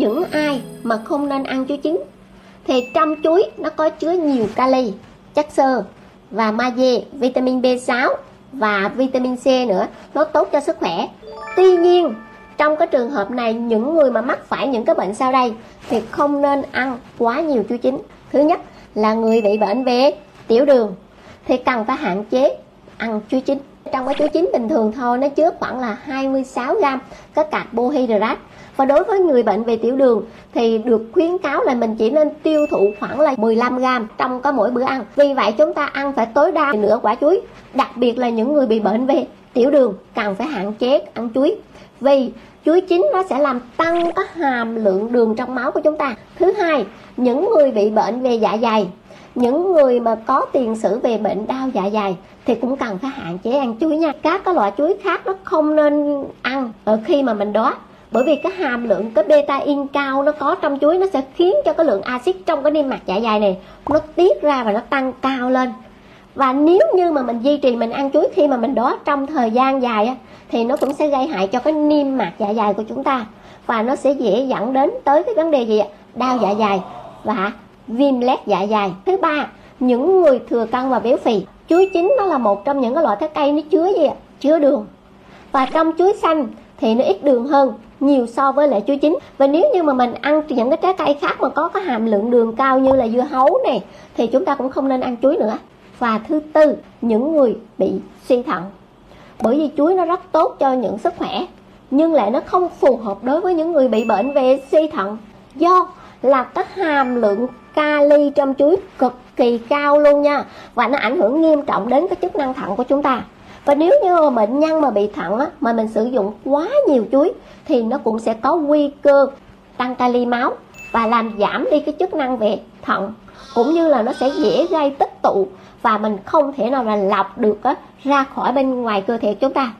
những ai mà không nên ăn chuối chín thì trong chuối nó có chứa nhiều kali, chất xơ và magie vitamin B6 và vitamin C nữa. Nó tốt cho sức khỏe. Tuy nhiên, trong cái trường hợp này, những người mà mắc phải những cái bệnh sau đây thì không nên ăn quá nhiều chuối chín thứ nhất là người bị bệnh về tiểu đường, thì cần phải hạn chế ăn chuối chín trong cái chuối chín bình thường thôi, nó chứa khoảng là 26 gram các carbohydrate và đối với người bệnh về tiểu đường thì được khuyến cáo là mình chỉ nên tiêu thụ khoảng là 15 gram trong có mỗi bữa ăn. Vì vậy chúng ta ăn phải tối đa nửa quả chuối, đặc biệt là những người bị bệnh về tiểu đường cần phải hạn chế ăn chuối. Vì chuối chín nó sẽ làm tăng cái hàm lượng đường trong máu của chúng ta. Thứ hai, những người bị bệnh về dạ dày những người mà có tiền sử về bệnh đau dạ dày thì cũng cần phải hạn chế ăn chuối nha. Các cái loại chuối khác nó không nên ăn ở khi mà mình đói bởi vì cái hàm lượng cái beta in cao nó có trong chuối nó sẽ khiến cho cái lượng axit trong cái niêm mạc dạ dày này nó tiết ra và nó tăng cao lên. Và nếu như mà mình duy trì mình ăn chuối khi mà mình đói trong thời gian dài á, thì nó cũng sẽ gây hại cho cái niêm mạc dạ dày của chúng ta. Và nó sẽ dễ dẫn đến tới cái vấn đề gì đau dạ dày. Và viêm lét dạ dày. Thứ ba, những người thừa cân và béo phì. Chuối chín nó là một trong những cái loại trái cây nó chứa gì ạ? Chứa đường. Và trong chuối xanh thì nó ít đường hơn, nhiều so với lại chuối chín. Và nếu như mà mình ăn những cái trái cây khác mà có cái hàm lượng đường cao như là dưa hấu này, thì chúng ta cũng không nên ăn chuối nữa. Và thứ tư, những người bị suy thận. Bởi vì chuối nó rất tốt cho những sức khỏe, nhưng lại nó không phù hợp đối với những người bị bệnh về suy thận. Do là cái hàm lượng kali trong chuối cực kỳ cao luôn nha. Và nó ảnh hưởng nghiêm trọng đến cái chức năng thận của chúng ta. Và nếu như mà bệnh nhân mà bị thận á, mà mình sử dụng quá nhiều chuối thì nó cũng sẽ có nguy cơ tăng kali máu và làm giảm đi cái chức năng về thận cũng như là nó sẽ dễ gây tích tụ và mình không thể nào là lọc được á, ra khỏi bên ngoài cơ thể chúng ta.